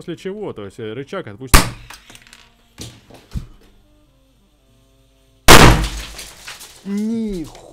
После чего, то есть э, рычаг отпустил. Нихуя.